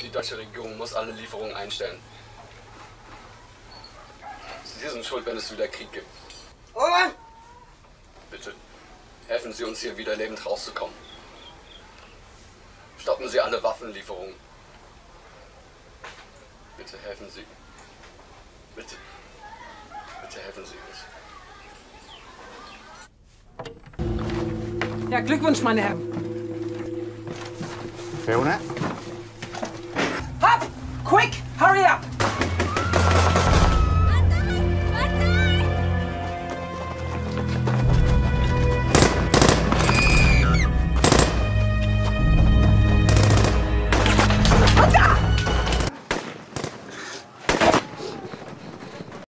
Die deutsche Regierung muss alle Lieferungen einstellen. Sie sind schuld, wenn es wieder Krieg gibt. Owen! Bitte, helfen Sie uns hier wieder lebend rauszukommen. Stoppen Sie alle Waffenlieferungen. Bitte helfen Sie. Bitte. Bitte helfen Sie uns. Ja, Glückwunsch, meine Herren. Fiona? Quick!